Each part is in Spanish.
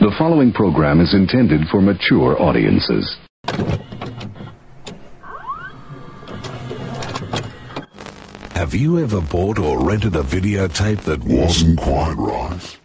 The following program is intended for mature audiences. Have you ever bought or rented a videotape that wasn't quite right?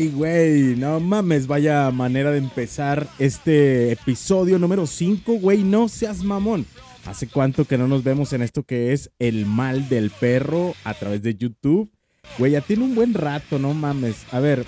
Ay, güey. No mames, vaya manera de empezar este episodio número 5, güey. No seas mamón. ¿Hace cuánto que no nos vemos en esto que es El Mal del Perro a través de YouTube? Güey, ya tiene un buen rato, no mames. A ver,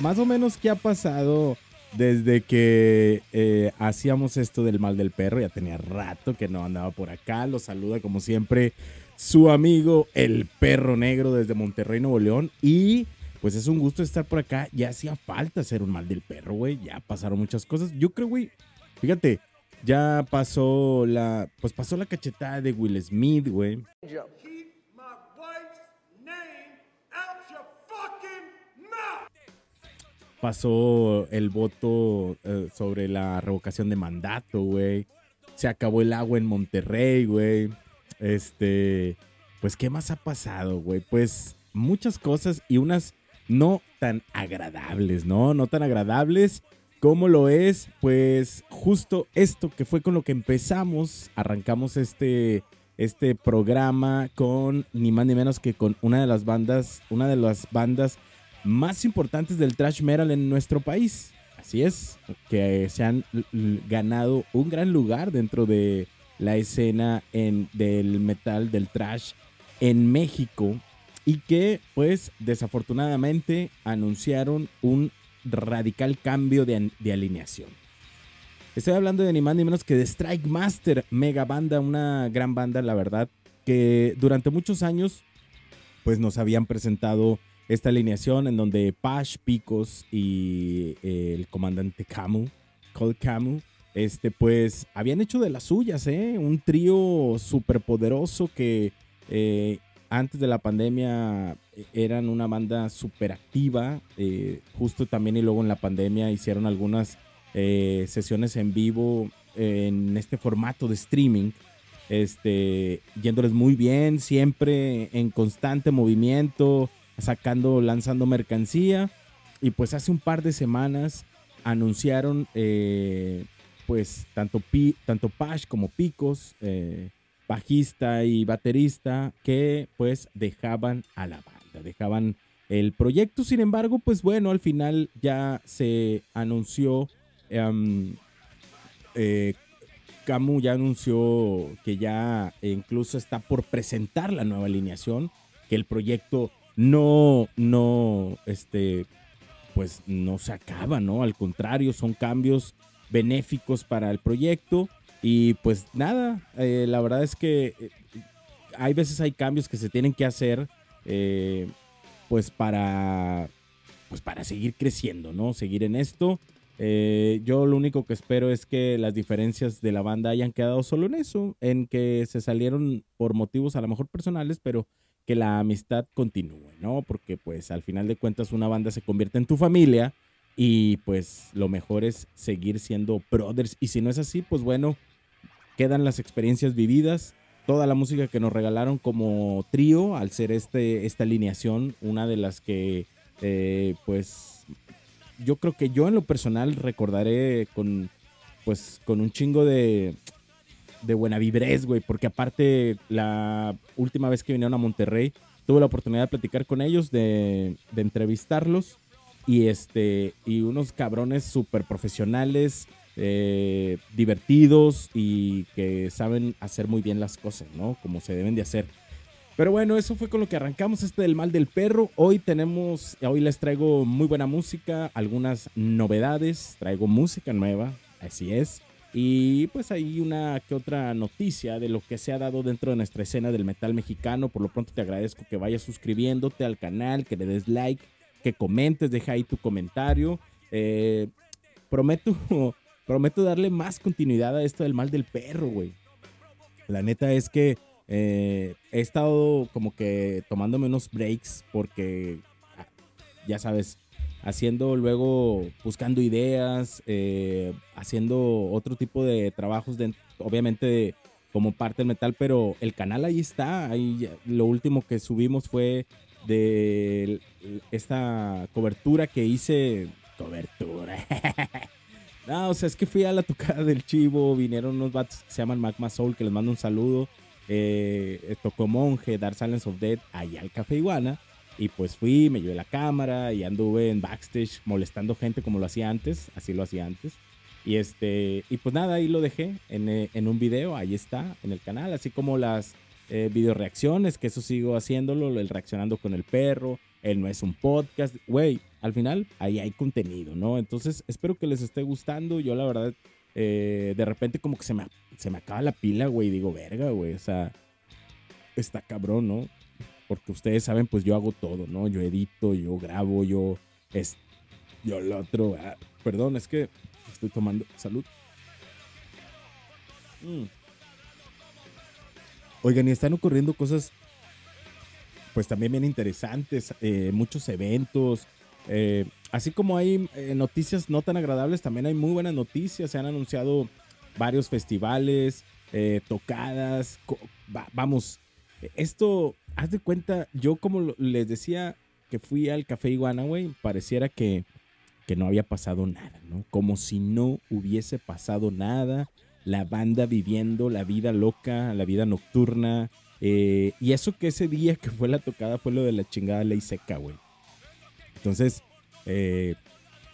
más o menos, ¿qué ha pasado desde que eh, hacíamos esto del Mal del Perro? Ya tenía rato que no andaba por acá. Lo saluda como siempre su amigo el perro negro desde Monterrey, Nuevo León. Y pues es un gusto estar por acá. Ya hacía falta hacer un mal del perro, güey. Ya pasaron muchas cosas. Yo creo, güey, fíjate, ya pasó la, pues pasó la cachetada de Will Smith, güey. Pasó el voto eh, sobre la revocación de mandato, güey. Se acabó el agua en Monterrey, güey. Este, pues, ¿qué más ha pasado, güey? Pues muchas cosas y unas no tan agradables, ¿no? No tan agradables como lo es, pues, justo esto que fue con lo que empezamos, arrancamos este, este programa con ni más ni menos que con una de las bandas, una de las bandas más importantes del thrash metal en nuestro país. Así es, que se han ganado un gran lugar dentro de la escena en, del metal, del trash en México y que pues desafortunadamente anunciaron un radical cambio de, de, alineación. Estoy hablando de ni más ni menos que de Strike Master, mega banda, una gran banda, la verdad, que durante muchos años pues nos habían presentado esta alineación en donde Pash, Picos y eh, el comandante Camu, Cold Camu, este, pues habían hecho de las suyas, ¿eh? Un trío súper poderoso que eh, antes de la pandemia eh, eran una banda súper activa. justo también y luego en la pandemia hicieron algunas sesiones en vivo en este formato de streaming. Este, yéndoles muy bien, siempre en constante movimiento, sacando, lanzando mercancía. Y pues hace un par de semanas anunciaron pues tanto, tanto Pash como Picos, eh, bajista y baterista, que pues dejaban a la banda, dejaban el proyecto. Sin embargo, pues bueno, al final ya se anunció, um, Camus ya anunció que ya incluso está por presentar la nueva alineación, que el proyecto no, no, este, pues no se acaba, ¿no? Al contrario, son cambios benéficos para el proyecto. Y pues nada, eh, la verdad es que eh, hay veces hay cambios que se tienen que hacer eh, pues para pues para seguir creciendo, ¿no? Seguir en esto. yo lo único que espero es que las diferencias de la banda hayan quedado solo en eso, en que se salieron por motivos a lo mejor personales, pero que la amistad continúe, ¿no? Porque pues al final de cuentas una banda se convierte en tu familia y pues lo mejor es seguir siendo brothers. Y si no es así, pues bueno, quedan las experiencias vividas, toda la música que nos regalaron como trío, al ser este, esta alineación, una de las que eh, pues yo creo que yo en lo personal recordaré con pues con un chingo de, de buena vibres, güey, porque aparte la última vez que vinieron a Monterrey tuve la oportunidad de platicar con ellos, de, de entrevistarlos y este y unos cabrones súper profesionales, eh, divertidos y que saben hacer muy bien las cosas, ¿no? Como se deben de hacer. Pero bueno, eso fue con lo que arrancamos este del mal del perro. Hoy tenemos, hoy les traigo muy buena música, algunas novedades, traigo música nueva, así es. Y pues hay una que otra noticia de lo que se ha dado dentro de nuestra escena del metal mexicano. Por lo pronto te agradezco que vayas suscribiéndote al canal, que le des like, que comentes, deja ahí tu comentario. Eh, prometo, prometo darle más continuidad a esto del mal del perro, güey. La neta es que eh, he estado como que tomándome unos breaks porque, ah, ya sabes, haciendo luego, buscando ideas, eh, haciendo otro tipo de trabajos, de, obviamente como parte del metal, pero el canal ahí está. Ahí, lo último que subimos fue de esta cobertura que hice. Cobertura. no, o sea, es que fui a la tocada del chivo, vinieron unos vatos que se llaman Magma Soul, que les mando un saludo. Eh, tocó Monje, Dark Silence of Dead, allá al Café Iguana. Y pues fui, me llevé la cámara y anduve en backstage molestando gente como lo hacía antes, así lo hacía antes. Y este, y pues nada, ahí lo dejé en, eh, en un video, ahí está, en el canal, así como las eh, video reacciones, que eso sigo haciéndolo, el reaccionando con el perro, él no es un podcast, güey, al final ahí hay contenido, ¿no? Entonces espero que les esté gustando, yo la verdad, eh, de repente como que se me, se me acaba la pila, güey, digo, verga, güey, o sea, está cabrón, ¿no? Porque ustedes saben, pues yo hago todo, ¿no? Yo edito, yo grabo, yo, es, yo lo otro, ah, perdón, es que estoy tomando. Salud. Mm. Oigan, y están ocurriendo cosas, pues también bien interesantes, eh, muchos eventos. eh, así como hay eh, noticias no tan agradables, también hay muy buenas noticias. Se han anunciado varios festivales, tocadas. vamos, esto, haz de cuenta, yo como les decía que fui al Café Iguana, pareciera que que no había pasado nada, ¿no? Como si no hubiese pasado nada, la banda viviendo la vida loca, la vida nocturna, eh, y eso que ese día que fue la tocada fue lo de la chingada ley seca, güey. Entonces, eh,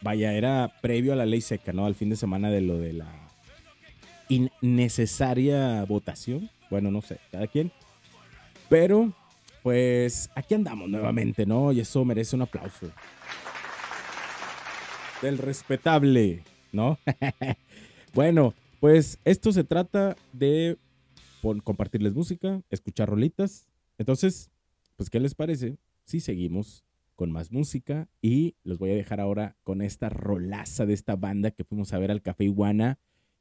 vaya, era previo a la ley seca, ¿no? Al fin de semana de lo de la innecesaria votación, bueno, no sé, cada quien, pero pues aquí andamos nuevamente, ¿no? Y eso merece un aplauso del respetable, ¿no? bueno, pues esto se trata de compartirles música, escuchar rolitas. Entonces, pues, ¿qué les parece si seguimos con más música? Y los voy a dejar ahora con esta rolaza de esta banda que fuimos a ver al Café Iguana,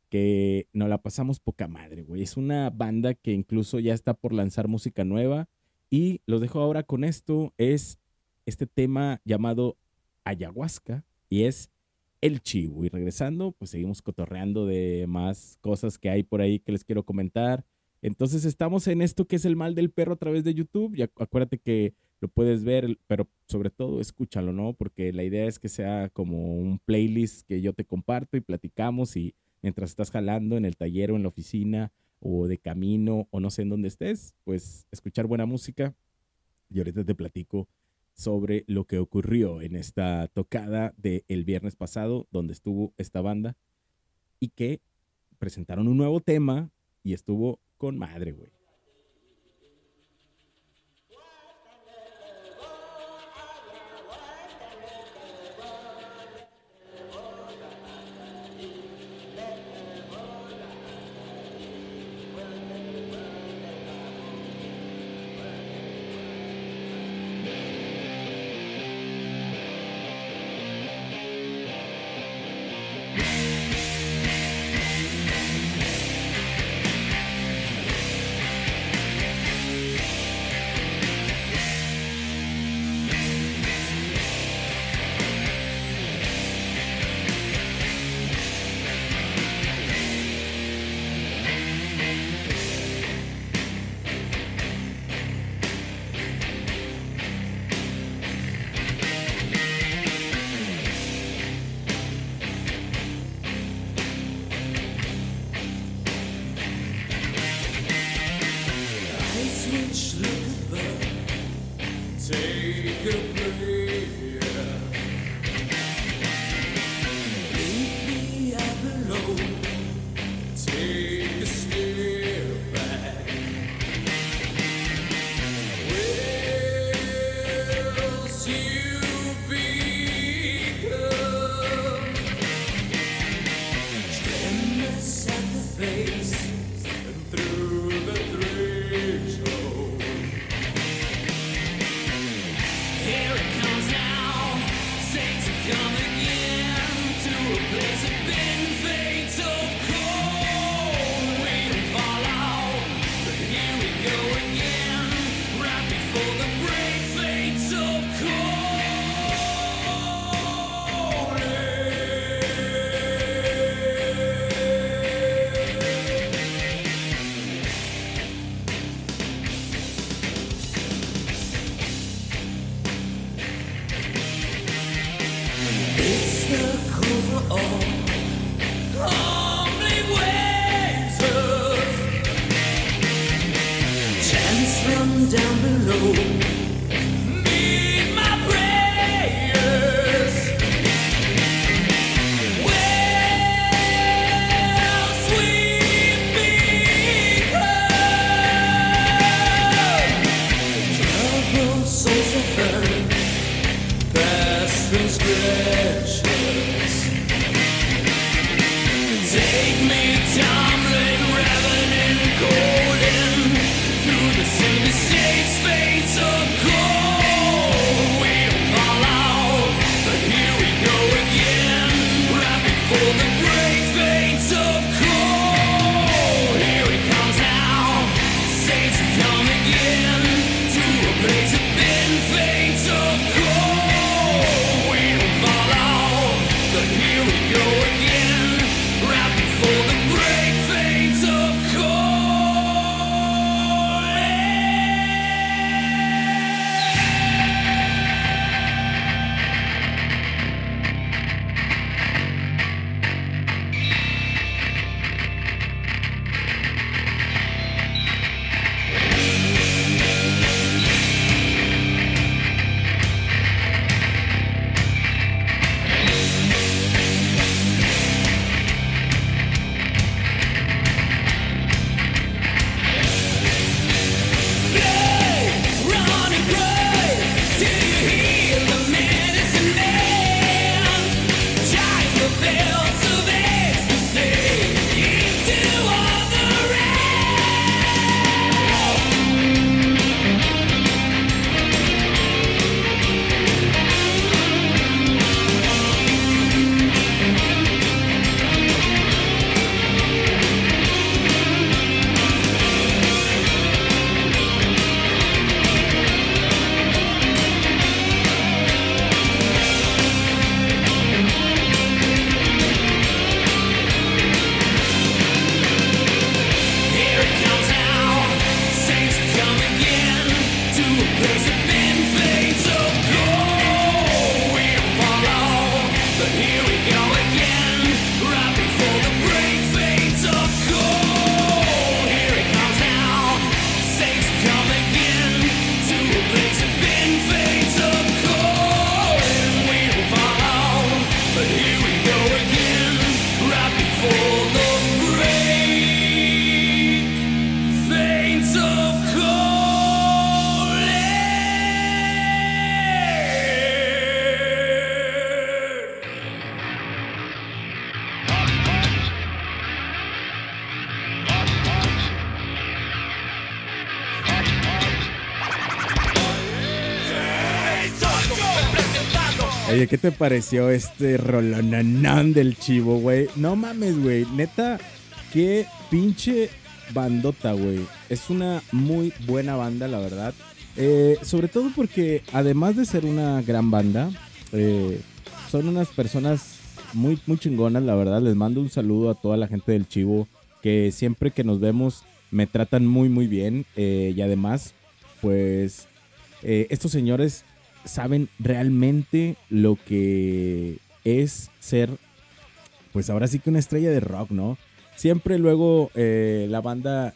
que nos la pasamos poca madre, güey. Es una banda que incluso ya está por lanzar música nueva. Y los dejo ahora con esto, es este tema llamado Ayahuasca y es El Chivo. Y regresando, pues seguimos cotorreando de más cosas que hay por ahí que les quiero comentar. Entonces estamos en esto que es el mal del perro a través de YouTube. Y acu- acuérdate que lo puedes ver, pero sobre todo escúchalo, ¿no? Porque la idea es que sea como un playlist que yo te comparto y platicamos y mientras estás jalando en el taller o en la oficina o de camino o no sé en dónde estés, pues escuchar buena música. Y ahorita te platico sobre lo que ocurrió en esta tocada del el viernes pasado, donde estuvo esta banda y que presentaron un nuevo tema y estuvo con madre, güey. Down below. ¿Qué te pareció este rolonanán del chivo, güey? No mames, güey. Neta, qué pinche bandota, güey. Es una muy buena banda, la verdad. Eh, sobre todo porque, además de ser una gran banda, eh, son unas personas muy, muy chingonas, la verdad. Les mando un saludo a toda la gente del chivo, que siempre que nos vemos me tratan muy, muy bien. Eh, y además, pues, estos señores saben realmente lo que es ser, pues ahora sí que una estrella de rock, ¿no? Siempre luego eh, la banda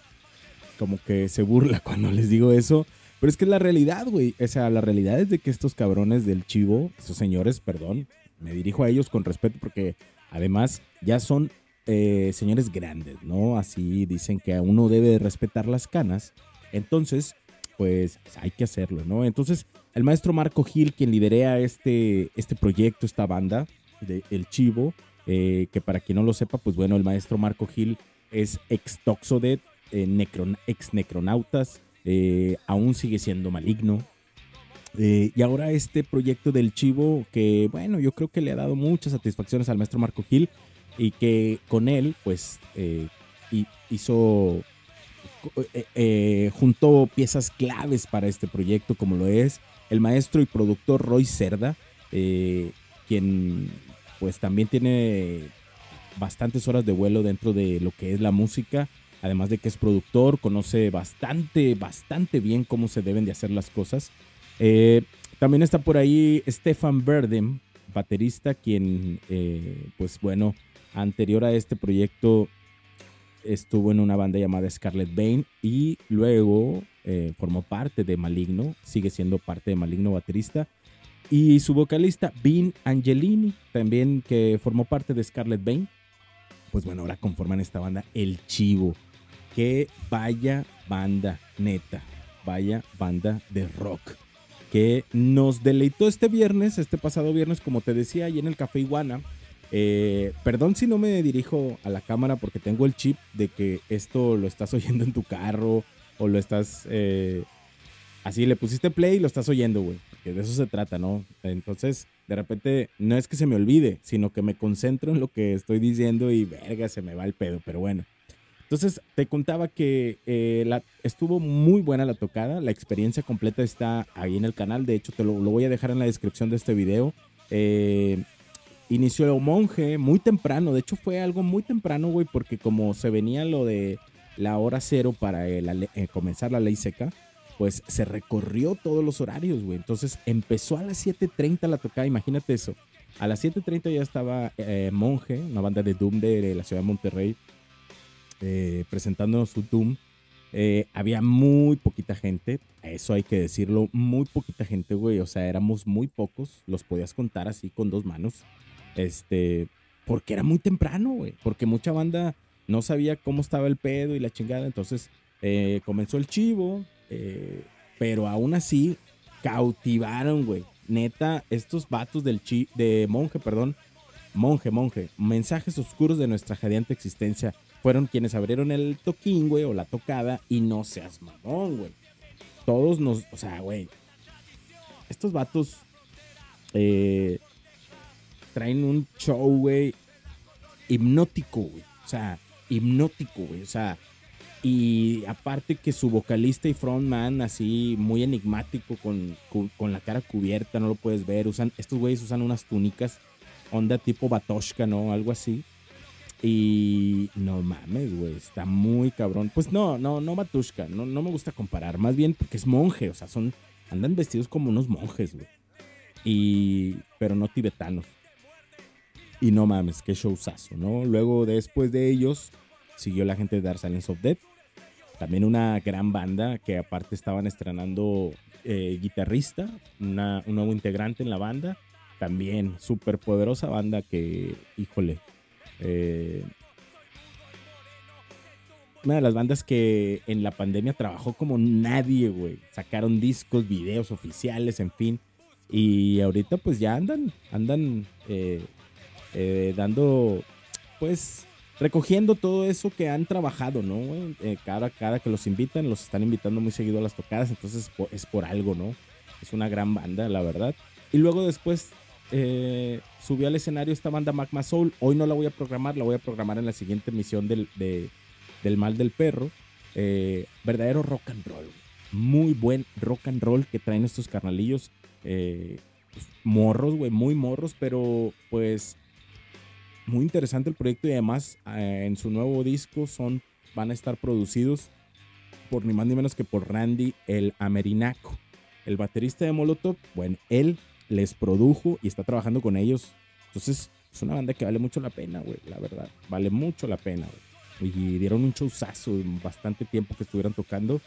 como que se burla cuando les digo eso, pero es que es la realidad, güey. O sea, la realidad es de que estos cabrones del chivo, estos señores, perdón, me dirijo a ellos con respeto porque además ya son eh, señores grandes, ¿no? Así dicen que uno debe respetar las canas. Entonces, pues hay que hacerlo, ¿no? Entonces, el maestro Marco Gil, quien liderea este, este proyecto, esta banda de El Chivo, eh, que para quien no lo sepa, pues bueno, el maestro Marco Gil es ex Toxodet, eh, ex Necronautas, eh, aún sigue siendo maligno. y ahora este proyecto del Chivo, que bueno, yo creo que le ha dado muchas satisfacciones al maestro Marco Gil y que con él, pues, hizo juntó piezas claves para este proyecto, como lo es el maestro y productor Roy Cerda, eh, quien pues también tiene bastantes horas de vuelo dentro de lo que es la música, además de que es productor, conoce bastante, bastante bien cómo se deben de hacer las cosas. también está por ahí Stefan Berdem, baterista, quien, pues bueno, anterior a este proyecto estuvo en una banda llamada Scarlet Bane y luego eh, formó parte de Maligno, sigue siendo parte de Maligno baterista. Y su vocalista, Bean Angelini, también que formó parte de Scarlet Bane. Pues bueno, ahora conforman esta banda El Chivo. Que vaya banda, neta. Vaya banda de rock. Que nos deleitó este viernes, este pasado viernes, como te decía, ahí en el Café Iguana Eh, perdón si no me dirijo a la cámara porque tengo el chip de que esto lo estás oyendo en tu carro o lo estás... Eh, así le pusiste play y lo estás oyendo, güey. Que de eso se trata, ¿no? Entonces, de repente, no es que se me olvide, sino que me concentro en lo que estoy diciendo y verga, se me va el pedo, pero bueno. Entonces, te contaba que eh, la, estuvo muy buena la tocada, la experiencia completa está ahí en el canal, de hecho te lo, lo voy a dejar en la descripción de este video. Eh, inició monje muy temprano, de hecho fue algo muy temprano, güey, porque como se venía lo de la hora cero para eh, comenzar la ley seca, pues se recorrió todos los horarios, güey. Entonces empezó a las 7.30 la tocada, imagínate eso. A las 7.30 ya estaba eh, Monje, una banda de Doom de, la ciudad de Monterrey, eh, presentándonos su Doom. Eh, había muy poquita gente, eso hay que decirlo, muy poquita gente, güey. O sea, éramos muy pocos, los podías contar así con dos manos. Este, porque era muy temprano, güey. Porque mucha banda no sabía cómo estaba el pedo y la chingada. Entonces comenzó el chivo, eh, pero aún así, cautivaron, güey. Neta, estos vatos del de monje, perdón, monje, monje, mensajes oscuros de nuestra jadeante existencia fueron quienes abrieron el toquín, güey, o la tocada, y no seas mamón, güey. Todos nos, o sea, güey, estos vatos eh, traen un show, güey, hipnótico, güey. O sea, hipnótico, güey. O sea, y aparte que su vocalista y frontman así muy enigmático con, con, la cara cubierta, no lo puedes ver. Usan, estos güeyes usan unas túnicas, onda tipo Batoshka, ¿no? Algo así. Y no mames, güey, está muy cabrón. Pues no, no, no Batushka, no, no me gusta comparar, más bien porque es monje, o sea, son, andan vestidos como unos monjes, güey. Y, pero no tibetanos. Y no mames, qué showzazo, ¿no? Luego, después de ellos, siguió la gente de Dark Silence of Dead. También una gran banda que aparte estaban estrenando eh, guitarrista, un nuevo integrante en la banda. También súper poderosa banda que, híjole, eh, una de las bandas que en la pandemia trabajó como nadie, güey. Sacaron discos, videos oficiales, en fin. Y ahorita pues ya andan, andan eh, dando pues recogiendo todo eso que han trabajado, ¿no? Eh, cada, cada que los invitan, los están invitando muy seguido a las tocadas, entonces es por algo, ¿no? Es una gran banda, la verdad. Y luego después eh, subió al escenario esta banda Magma Soul. Hoy no la voy a programar, la voy a programar en la siguiente emisión del, del Mal del Perro. Eh, verdadero rock and roll. Muy buen rock and roll que traen estos carnalillos. Pues, morros, güey, muy morros, pero pues muy interesante el proyecto y además eh, en su nuevo disco son, van a estar producidos por ni más ni menos que por Randy el Amerinaco, el baterista de Molotov. Bueno, él les produjo y está trabajando con ellos. Entonces es una banda que vale mucho la pena, güey, la verdad. Vale mucho la pena, güey. Y dieron un showzazo en bastante tiempo que estuvieron tocando,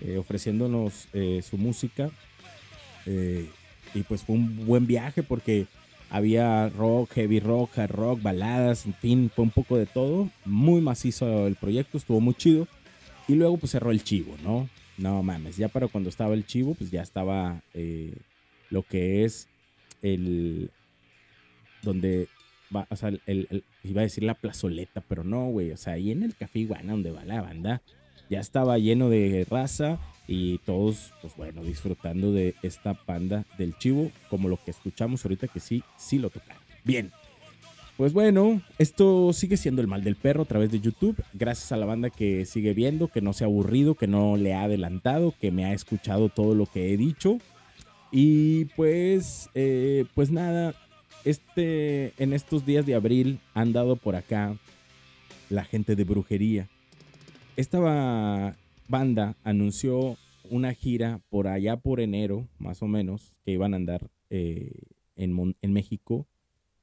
eh, ofreciéndonos eh, su música. y pues fue un buen viaje porque había rock, heavy rock, hard rock, baladas, en fin, fue un poco de todo. Muy macizo el proyecto, estuvo muy chido. Y luego pues cerró el chivo, ¿no? No mames, ya para cuando estaba el chivo, pues ya estaba eh, lo que es el... donde va, o sea, el, iba a decir la plazoleta, pero no, güey, o sea, ahí en el Café Iguana, donde va la banda, ya estaba lleno de raza y todos, pues bueno, disfrutando de esta panda del chivo, como lo que escuchamos ahorita que sí, sí lo tocaron. Bien, pues bueno, esto sigue siendo el mal del perro a través de YouTube, gracias a la banda que sigue viendo, que no se ha aburrido, que no le ha adelantado, que me ha escuchado todo lo que he dicho. Y pues, eh, pues nada, este, en estos días de abril han dado por acá la gente de brujería. Estaba banda anunció una gira por allá por enero, más o menos, que iban a andar eh, en, México,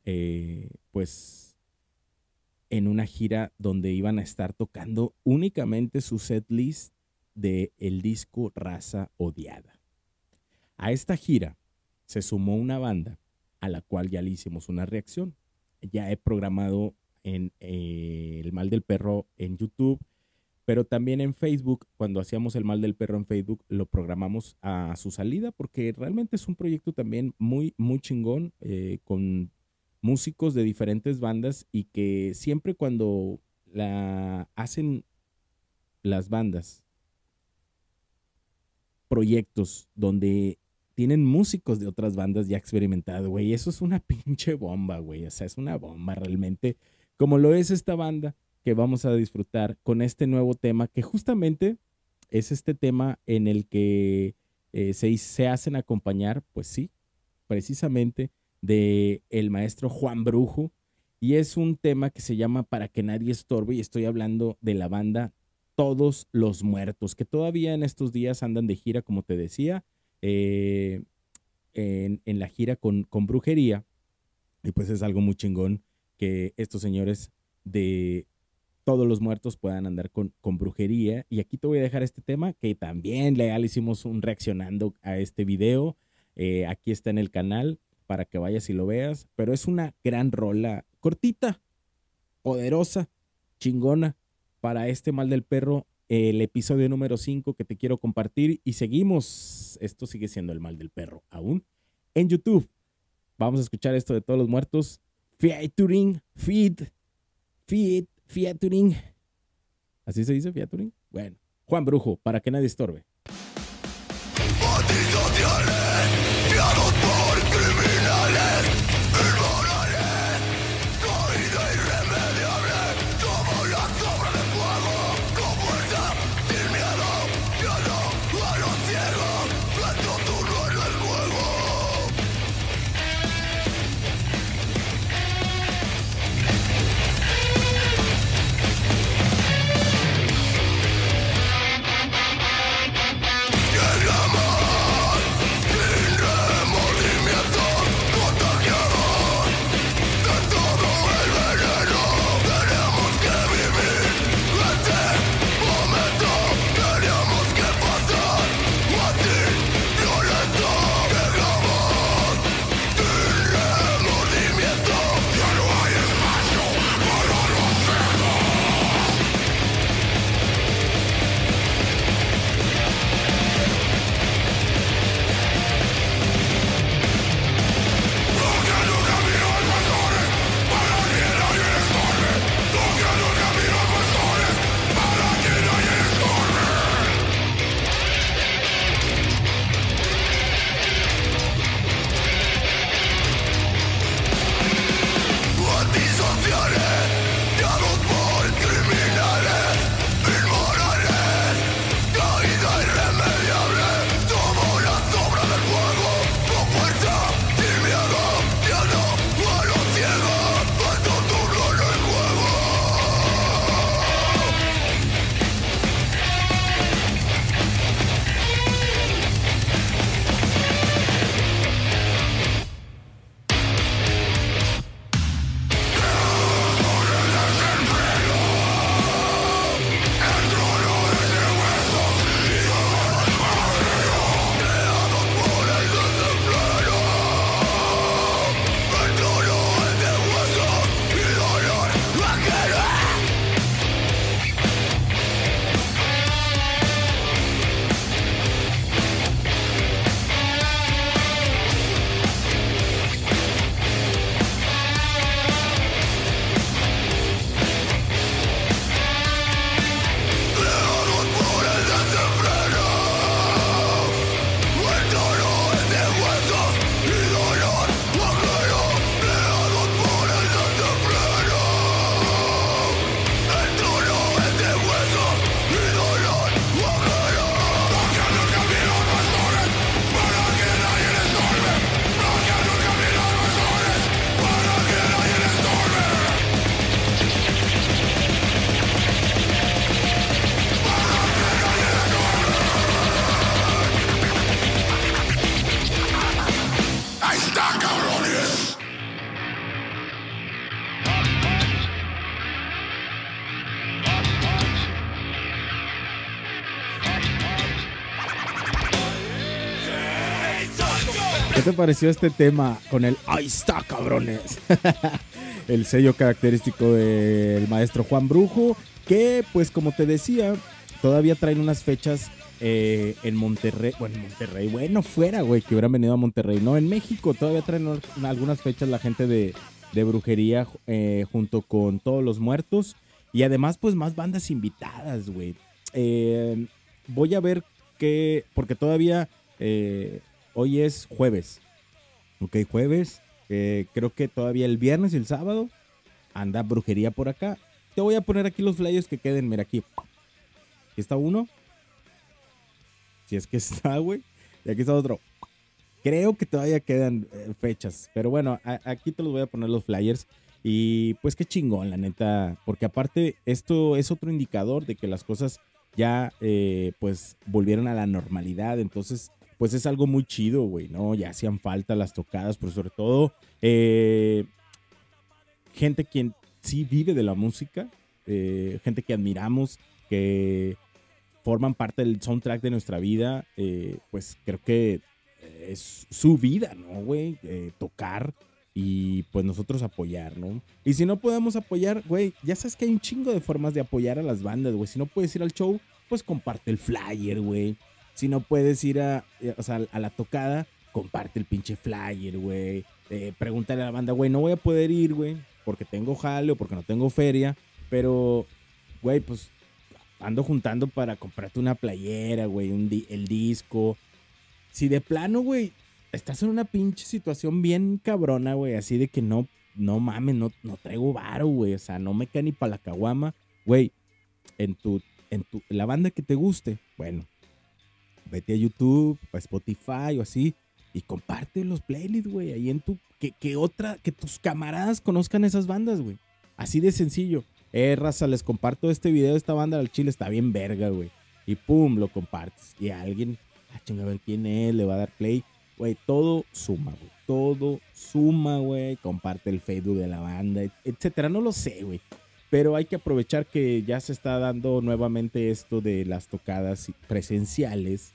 eh, pues en una gira donde iban a estar tocando únicamente su set list de el disco Raza Odiada. A esta gira se sumó una banda a la cual ya le hicimos una reacción. Ya he programado en eh, El Mal del Perro en YouTube pero también en Facebook, cuando hacíamos el mal del perro en Facebook, lo programamos a su salida porque realmente es un proyecto también muy, muy chingón, eh, con músicos de diferentes bandas y que siempre cuando la hacen las bandas proyectos donde tienen músicos de otras bandas ya experimentados, güey. Eso es una pinche bomba, güey. O sea, es una bomba realmente. Como lo es esta banda que vamos a disfrutar con este nuevo tema, que justamente es este tema en el que eh, se, se hacen acompañar, pues sí, precisamente de el maestro Juan Brujo. Y es un tema que se llama Para que nadie estorbe. Y estoy hablando de la banda Todos los Muertos, que todavía en estos días andan de gira, como te decía eh, en, la gira con, con brujería. Y pues es algo muy chingón que estos señores de todos los muertos puedan andar con, brujería. Y aquí te voy a dejar este tema que también le hicimos un reaccionando a este video. Eh, aquí está en el canal para que vayas y lo veas. Pero es una gran rola, cortita, poderosa, chingona, para este mal del perro el episodio número 5 que te quiero compartir y seguimos. Esto sigue siendo el mal del perro aún en YouTube. Vamos a escuchar esto de todos los muertos. Featuring, feed, feed, featuring. ¿Así se dice featuring? Bueno, Juan Brujo, para que nadie estorbe. Te pareció este tema con el Ahí está, cabrones? el sello característico del maestro Juan Brujo, que pues como te decía, todavía traen unas fechas eh, en Monterrey, bueno, en Monterrey, bueno, fuera, güey, que hubieran venido a Monterrey, no, en México todavía traen algunas fechas la gente de, de brujería eh, junto con todos los muertos. Y además, pues más bandas invitadas, güey. Eh, voy a ver qué, porque todavía eh, hoy es jueves. Ok, jueves. creo que todavía el viernes y el sábado anda brujería por acá. Te voy a poner aquí los flyers que queden. Mira aquí. Aquí está uno. Si es que está, güey. Y aquí está otro. Creo que todavía quedan eh, fechas. Pero bueno, aquí te los voy a poner los flyers. Y pues qué chingón, la neta. Porque aparte, esto es otro indicador de que las cosas ya eh, pues volvieron a la normalidad. Entonces, pues es algo muy chido, güey, ¿no? Ya hacían falta las tocadas, pero sobre todo eh, gente quien sí vive de la música, gente que admiramos, que forman parte del soundtrack de nuestra vida, eh, pues creo que es su vida, ¿no, güey? Eh, tocar y pues nosotros apoyar, ¿no? Y si no podemos apoyar, güey, ya sabes que hay un chingo de formas de apoyar a las bandas, güey. Si no puedes ir al show, pues comparte el flyer, güey. Si no puedes ir a, eh, o sea, a la tocada, comparte el pinche flyer, güey. pregúntale a la banda, güey, no voy a poder ir, güey, porque tengo jale o porque no tengo feria, pero, güey, pues ando juntando para comprarte una playera, güey, el disco. Si de plano, güey, estás en una pinche situación bien cabrona, güey, así de que no, no mames, no, no traigo varo, güey, o sea, no me cae ni para la caguama, güey, en tu, en tu, la banda que te guste, bueno, vete a YouTube, a Spotify o así, y comparte los playlists, güey, ahí en tu, que, que otra, que tus camaradas conozcan esas bandas, güey, así de sencillo eh, raza, les comparto este video de esta banda del Chile, está bien verga, güey. Y pum, lo compartes. Y alguien, ah, chinga, a ver quién es, le va a dar play. Güey, todo suma, güey. Todo suma, güey. Comparte el Facebook de la banda, etcétera. No lo sé, güey. Pero hay que aprovechar que ya se está dando nuevamente esto de las tocadas presenciales.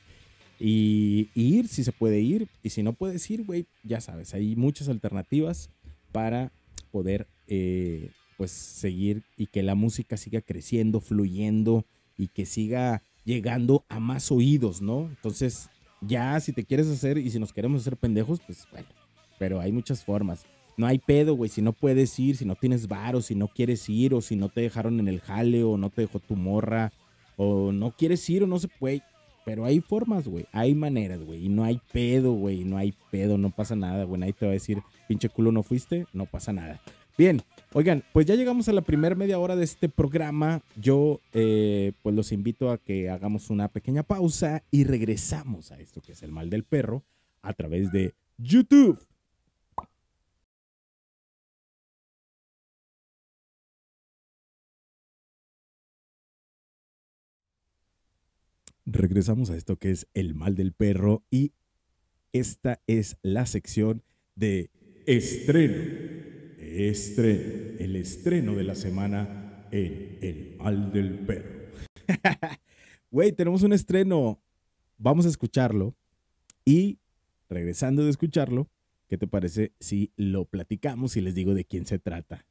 Y, ir si se puede ir. Y si no puedes ir, güey, ya sabes, hay muchas alternativas para poder eh, pues seguir y que la música siga creciendo, fluyendo y que siga llegando a más oídos, ¿no? Entonces, ya si te quieres hacer y si nos queremos hacer pendejos, pues bueno, pero hay muchas formas. No hay pedo, güey, si no puedes ir, si no tienes varo, si no quieres ir, o si no te dejaron en el jale, o no te dejó tu morra, o no quieres ir, o no se puede. Pero hay formas, güey, hay maneras, güey, y no hay pedo, güey, no hay pedo, no pasa nada, güey, nadie te va a decir, pinche culo no fuiste, no pasa nada. Bien, oigan, pues ya llegamos a la primera media hora de este programa. Yo eh, pues los invito a que hagamos una pequeña pausa y regresamos a esto que es el mal del perro a través de YouTube. Regresamos a esto que es el mal del perro y esta es la sección de estreno estreno, el estreno de la semana en El Mal del Perro. Güey, tenemos un estreno. Vamos a escucharlo. Y regresando de escucharlo, ¿qué te parece si lo platicamos y les digo de quién se trata?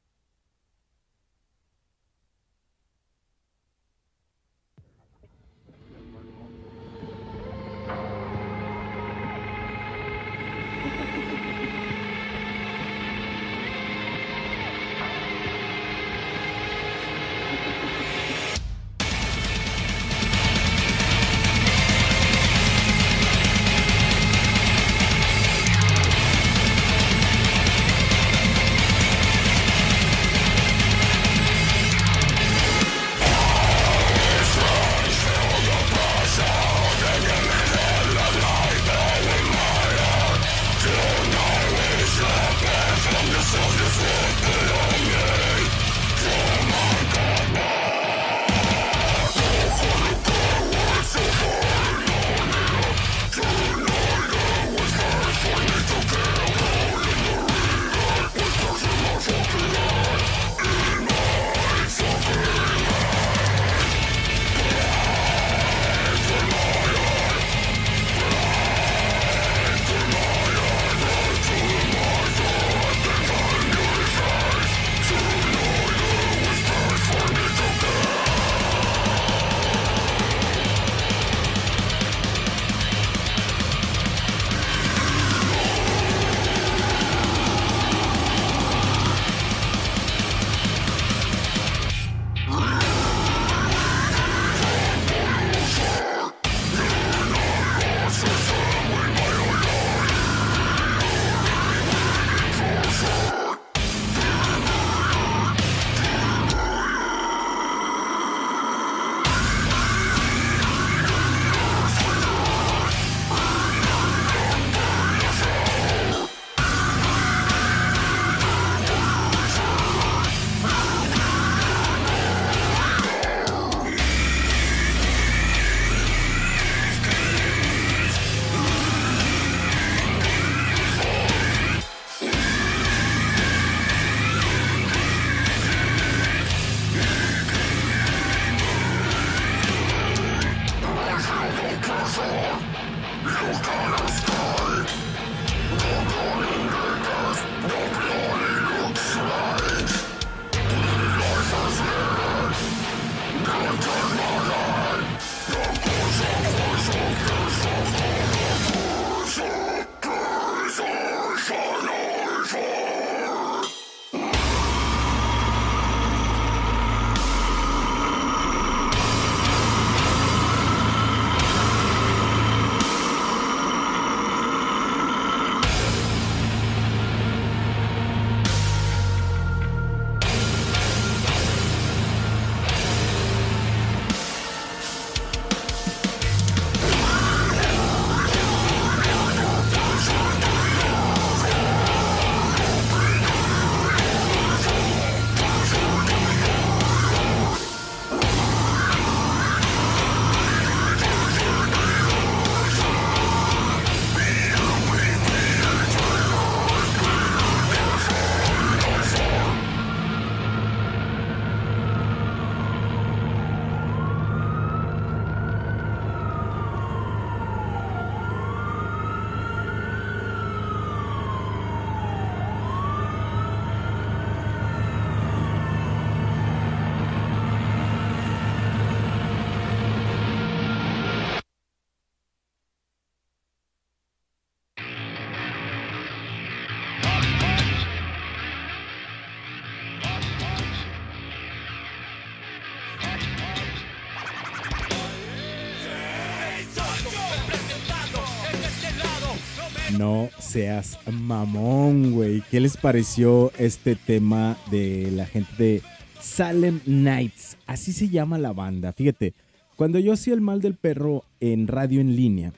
Seas mamón, güey. ¿Qué les pareció este tema de la gente de Salem Nights? Así se llama la banda. Fíjate, cuando yo hacía el mal del perro en radio en línea,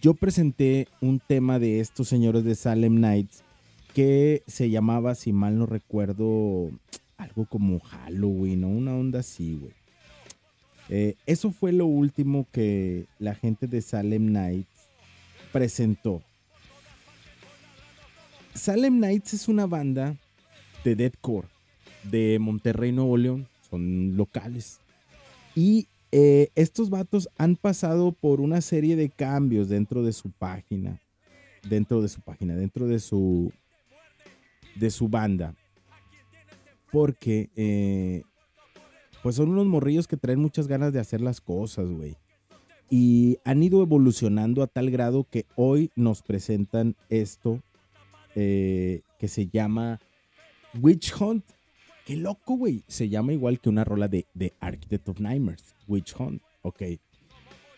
yo presenté un tema de estos señores de Salem Nights que se llamaba, si mal no recuerdo, algo como Halloween o una onda así, güey. Eh, eso fue lo último que la gente de Salem Nights presentó. Salem Nights es una banda de deathcore de Monterrey, Nuevo León. Son locales. Y eh, estos vatos han pasado por una serie de cambios dentro de su página. Dentro de su página, dentro de su. de su banda. Porque eh, pues son unos morrillos que traen muchas ganas de hacer las cosas, güey. Y han ido evolucionando a tal grado que hoy nos presentan esto eh, que se llama Witch Hunt. Qué loco, güey. Se llama igual que una rola de, de Architect of Nightmares. Witch Hunt. Ok.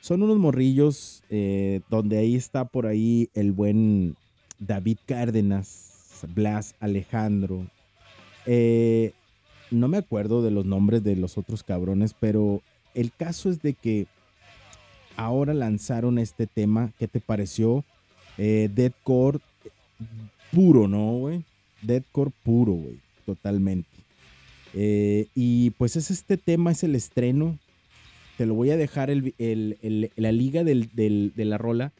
Son unos morrillos eh, donde ahí está por ahí el buen David Cárdenas, Blas Alejandro. Eh, no me acuerdo de los nombres de los otros cabrones, pero el caso es de que ahora lanzaron este tema. ¿Qué te pareció? Eh, Deadcore puro, ¿no, güey? Deadcore puro, güey. Totalmente. Eh, y pues es este tema, es el estreno. Te lo voy a dejar el, la liga de la rola.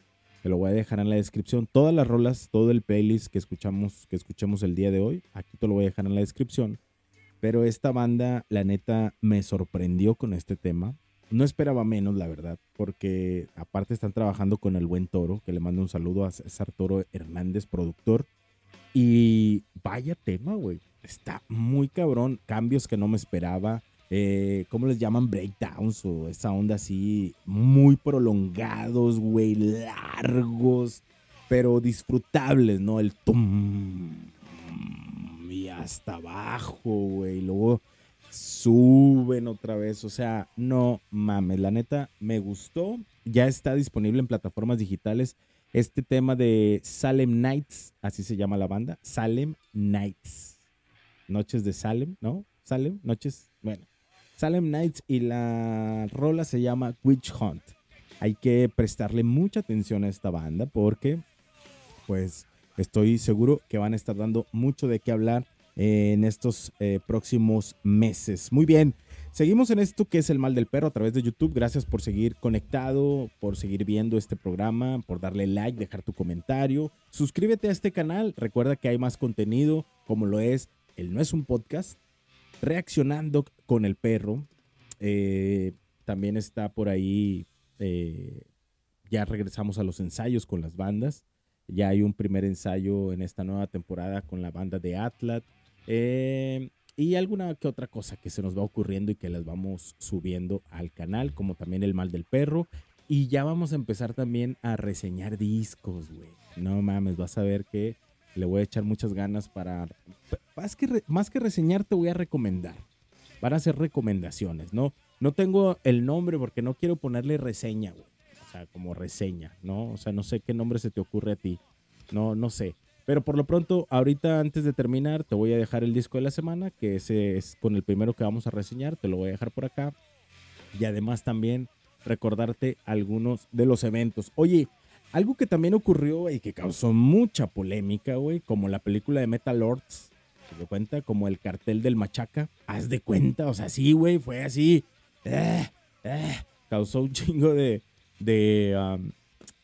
Te lo voy a dejar en la descripción. Todas las rolas, todo el playlist que escuchamos, que escuchamos el día de hoy, aquí te lo voy a dejar en la descripción. Pero esta banda, la neta, me sorprendió con este tema. No esperaba menos, la verdad, porque aparte están trabajando con el buen Toro, que le mando un saludo a César Toro Hernández, productor. Y vaya tema, güey. Está muy cabrón. Cambios que no me esperaba. Eh, ¿Cómo les llaman? Breakdowns o esa onda así, muy prolongados, güey, largos, pero disfrutables, ¿no? El tum, y hasta abajo, güey. Luego suben otra vez. O sea, no mames. La neta, me gustó. Ya está disponible en plataformas digitales. Este tema de Salem Nights, así se llama la banda. Salem Nights. Noches de Salem, ¿no? Salem, noches. Bueno, Salem Nights y la rola se llama Witch Hunt. Hay que prestarle mucha atención a esta banda porque, pues, Estoy seguro que van a estar dando mucho de qué hablar en estos eh, próximos meses. Muy bien, seguimos en esto que es el mal del perro a través de YouTube. Gracias por seguir conectado, por seguir viendo este programa, por darle like, dejar tu comentario. Suscríbete a este canal. Recuerda que hay más contenido, como lo es el No es un podcast, reaccionando con el perro. Eh, también está por ahí. Eh, ya regresamos a los ensayos con las bandas. Ya hay un primer ensayo en esta nueva temporada con la banda de Atlas. Eh, y alguna que otra cosa que se nos va ocurriendo y que las vamos subiendo al canal, como también el mal del perro. Y ya vamos a empezar también a reseñar discos, güey. No mames, vas a ver que le voy a echar muchas ganas para... Más que, más que reseñar, te voy a recomendar. Van a ser recomendaciones, ¿no? No tengo el nombre porque no quiero ponerle reseña, güey o sea, como reseña, ¿no? O sea, no sé qué nombre se te ocurre a ti, no, no sé. Pero por lo pronto, ahorita antes de terminar, te voy a dejar el disco de la semana, que ese es con el primero que vamos a reseñar, te lo voy a dejar por acá. Y además también recordarte algunos de los eventos. Oye, algo que también ocurrió y que causó mucha polémica, güey, como la película de Metal Lords, ¿te das cuenta? Como el cartel del Machaca, haz de cuenta, o sea, sí, güey, fue así. Eh, eh, causó un chingo de, de,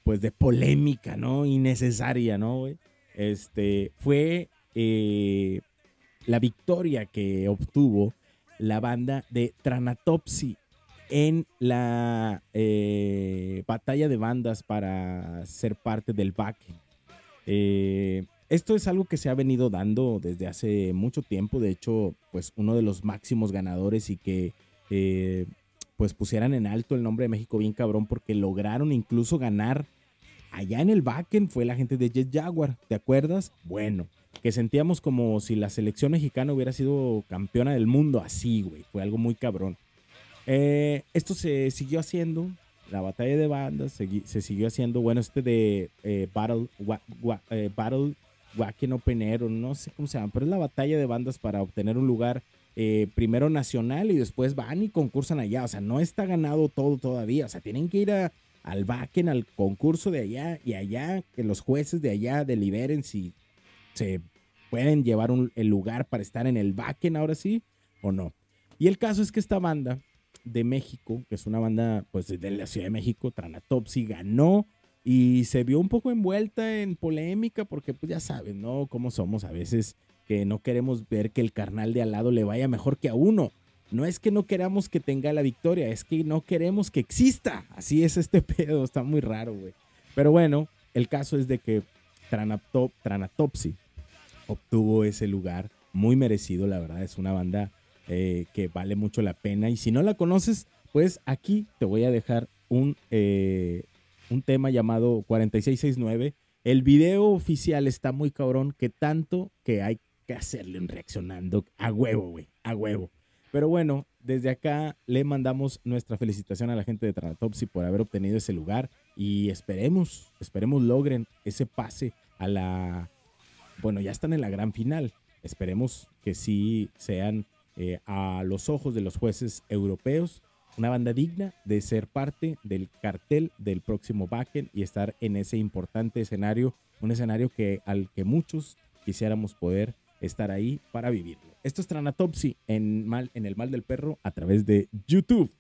pues de polémica, ¿no? Innecesaria, ¿no? Este, fue eh, la victoria que obtuvo la banda de Tranatopsy en la eh, batalla de bandas para ser parte del back. Eh, esto es algo que se ha venido dando desde hace mucho tiempo. De hecho, pues uno de los máximos ganadores y que pues pusieran en alto el nombre de México bien cabrón porque lograron incluso ganar allá en el backend fue la gente de Jet Jaguar, ¿te acuerdas? Bueno, que sentíamos como si la selección mexicana hubiera sido campeona del mundo así, güey, fue algo muy cabrón. Eh, esto se siguió haciendo, la batalla de bandas se, siguió haciendo, bueno, este de eh, Battle, eh, Battle Wacken Open Air, no sé cómo se llama, pero es la batalla de bandas para obtener un lugar eh, primero nacional y después van y concursan allá. O sea, no está ganado todo todavía. O sea, tienen que ir al Wacken, al concurso de allá y allá, que los jueces de allá deliberen si se pueden llevar el lugar para estar en el Wacken ahora sí o no. Y el caso es que esta banda de México, que es una banda pues de la Ciudad de México, Tranatopsy, ganó y se vio un poco envuelta en polémica porque pues ya saben, ¿no? Cómo somos a veces que no queremos ver que el carnal de al lado le vaya mejor que a uno. No es que no queramos que tenga la victoria, es que no queremos que exista. Así es este pedo, está muy raro, güey. Pero bueno, el caso es de que Tranatop, Tranatopsy obtuvo ese lugar muy merecido, la verdad, es una banda eh, que vale mucho la pena. Y si no la conoces, pues aquí te voy a dejar un, eh, un tema llamado 4669. El video oficial está muy cabrón, que tanto que hay que hacerle reaccionando a huevo, güey, a huevo. Pero bueno, desde acá le mandamos nuestra felicitación a la gente de Tranatopsy por haber obtenido ese lugar y esperemos, esperemos logren ese pase a la, bueno, ya están en la gran final. Esperemos que sí sean eh, a los ojos de los jueces europeos, una banda digna de ser parte del cartel del próximo Backen y estar en ese importante escenario, un escenario que al que muchos quisiéramos poder estar ahí para vivirlo. Esto es Tranatopsy en, mal, en el mal del perro a través de YouTube.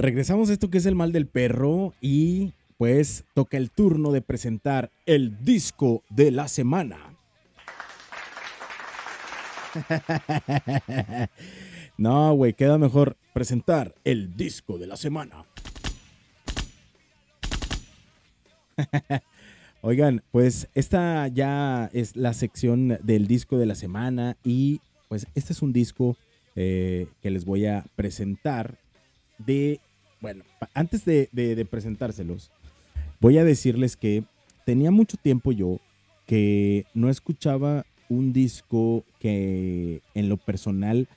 Regresamos a esto que es el mal del perro y pues toca el turno de presentar el disco de la semana. no, güey, queda mejor presentar el disco de la semana. Oigan, pues esta ya es la sección del disco de la semana y pues este es un disco eh, que les voy a presentar de, bueno, antes de, presentárselos, voy a decirles que tenía mucho tiempo yo que no escuchaba un disco que en lo personal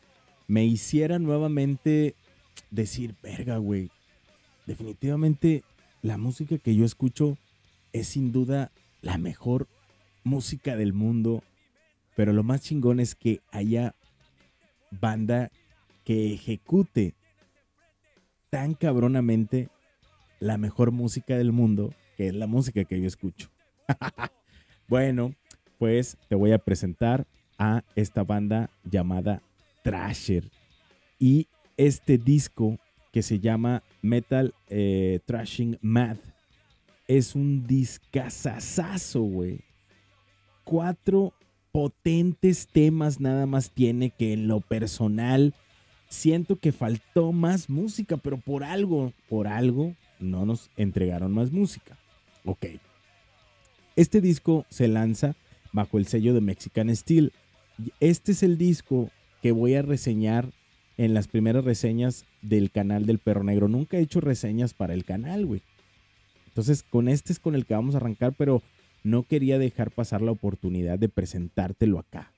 me hiciera nuevamente decir, verga, güey, definitivamente la música que yo escucho es sin duda la mejor música del mundo, pero lo más chingón es que haya banda que ejecute tan cabronamente la mejor música del mundo, que es la música que yo escucho. bueno, pues te voy a presentar a esta banda llamada Trasher. Y este disco que se llama Metal eh, Trashing Math es un discazazazo, güey. Cuatro potentes temas nada más tiene que en lo personal siento que faltó más música, pero por algo, por algo no nos entregaron más música. Ok. Este disco se lanza bajo el sello de Mexican Steel. Este es el disco que voy a reseñar en las primeras reseñas del canal del Perro Negro. Nunca he hecho reseñas para el canal, güey. Entonces, con este es con el que vamos a arrancar, pero no quería dejar pasar la oportunidad de presentártelo acá.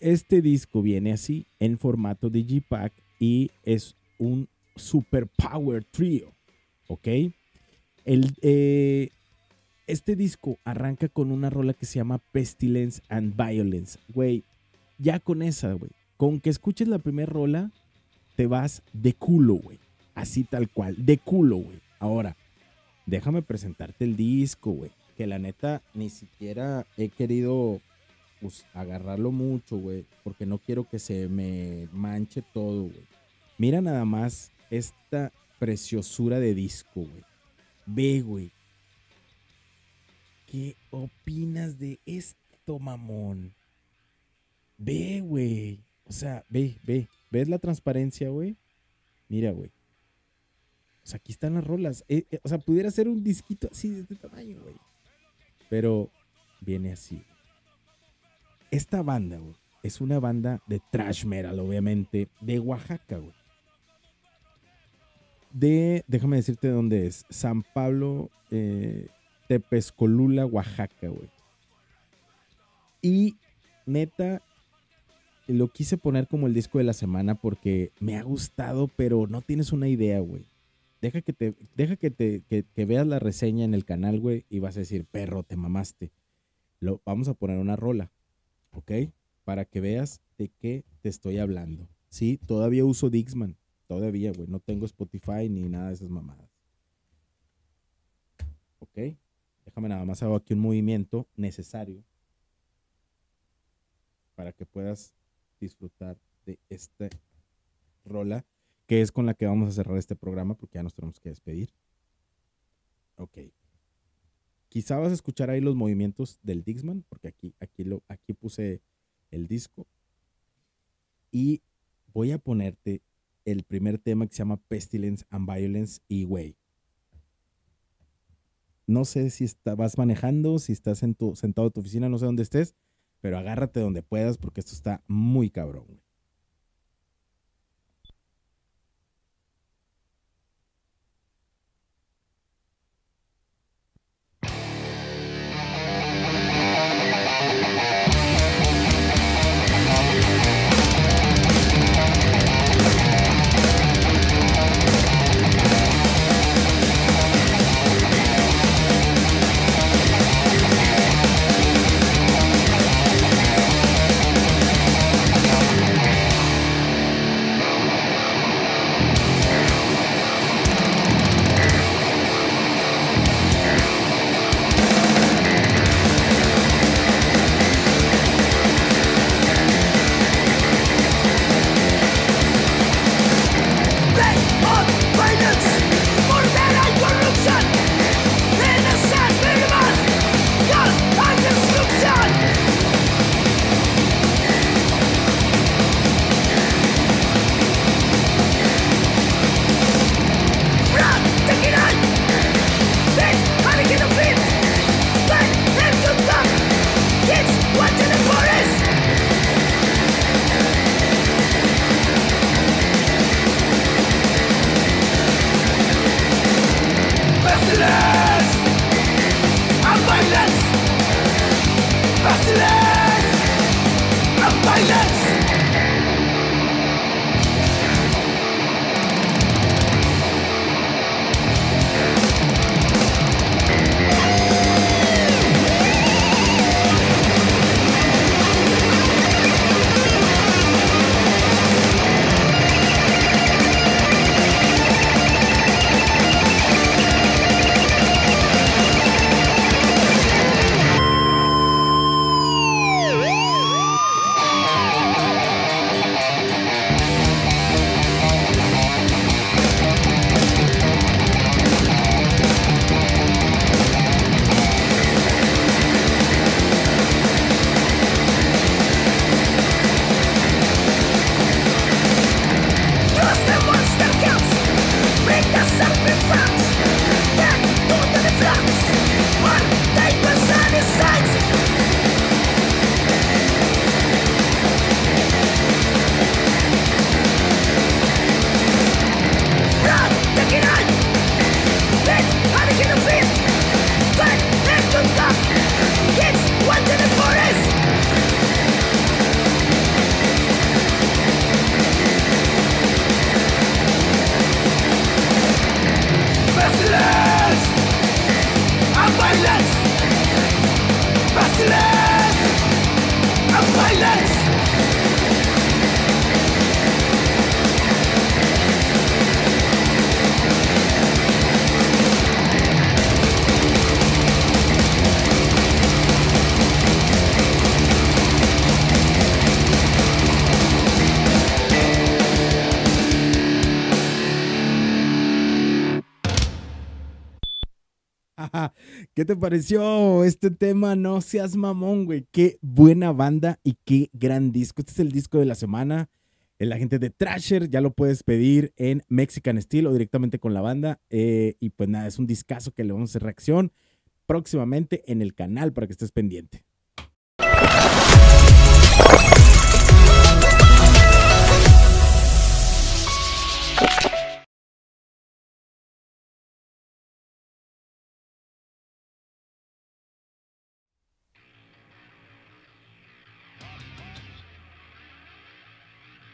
Este disco viene así en formato Digipack y es un Super Power Trio, ¿ok? El, eh, este disco arranca con una rola que se llama Pestilence and Violence. Güey, ya con esa, güey. Con que escuches la primera rola, te vas de culo, güey. Así tal cual, de culo, güey. Ahora, déjame presentarte el disco, güey. Que la neta ni siquiera he querido pues, agarrarlo mucho, güey. Porque no quiero que se me manche todo, güey. Mira nada más esta preciosura de disco, güey. Ve, güey. ¿Qué opinas de esto, mamón? Ve, güey. O sea, ve, ve. ¿Ves la transparencia, güey? Mira, güey. O sea, aquí están las rolas. Eh, eh, o sea, pudiera ser un disquito así de este tamaño, güey. Pero viene así. Esta banda, güey, es una banda de trash metal, obviamente, de Oaxaca, güey. De, déjame decirte dónde es. San Pablo, eh, Oaxaca, güey. Y neta, lo quise poner como el disco de la semana porque me ha gustado, pero no tienes una idea, güey. Deja que te, deja que te que, veas la reseña en el canal, güey, y vas a decir, perro, te mamaste. Lo, vamos a poner una rola, ¿ok? Para que veas de qué te estoy hablando. Sí, todavía uso Dixman. Todavía, güey. No tengo Spotify ni nada de esas mamadas. ¿Ok? Déjame nada más hago aquí un movimiento necesario para que puedas disfrutar de esta rola que es con la que vamos a cerrar este programa porque ya nos tenemos que despedir. Ok. Quizá vas a escuchar ahí los movimientos del Dixman, porque aquí, aquí, lo, aquí puse el disco. Y voy a ponerte el primer tema que se llama Pestilence and Violence y Way. No sé si vas manejando, si estás en sentado en tu oficina, no sé dónde estés, pero agárrate donde puedas porque esto está muy cabrón. ¿Qué te pareció este tema? No seas mamón, güey. Qué buena banda y qué gran disco. Este es el disco de la semana. La gente de Trasher ya lo puedes pedir en Mexican Steel o directamente con la banda. Eh, y pues nada, es un discazo que le vamos a hacer reacción próximamente en el canal para que estés pendiente.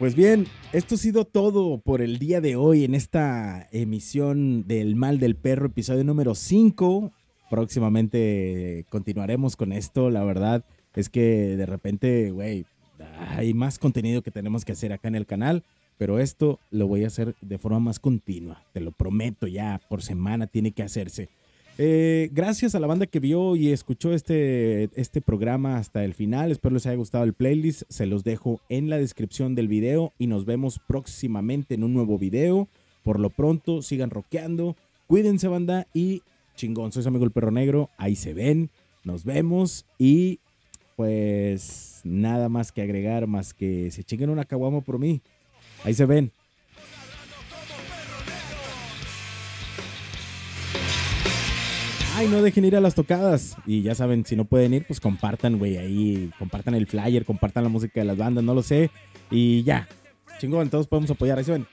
Pues bien, esto ha sido todo por el día de hoy en esta emisión del Mal del Perro, episodio número 5. Próximamente continuaremos con esto, la verdad es que de repente, güey, hay más contenido que tenemos que hacer acá en el canal, pero esto lo voy a hacer de forma más continua, te lo prometo ya, por semana tiene que hacerse. Eh, gracias a la banda que vio y escuchó este, este programa hasta el final. Espero les haya gustado el playlist. Se los dejo en la descripción del video y nos vemos próximamente en un nuevo video. Por lo pronto, sigan rockeando. Cuídense, banda. Y chingón, soy su amigo el perro negro. Ahí se ven. Nos vemos. Y pues nada más que agregar, más que se chinguen una caguama por mí. Ahí se ven. Ay, no dejen ir a las tocadas. Y ya saben, si no pueden ir, pues compartan, güey, ahí. Compartan el flyer, compartan la música de las bandas, no lo sé. Y ya. Chingón, todos podemos apoyar. Ahí se ven.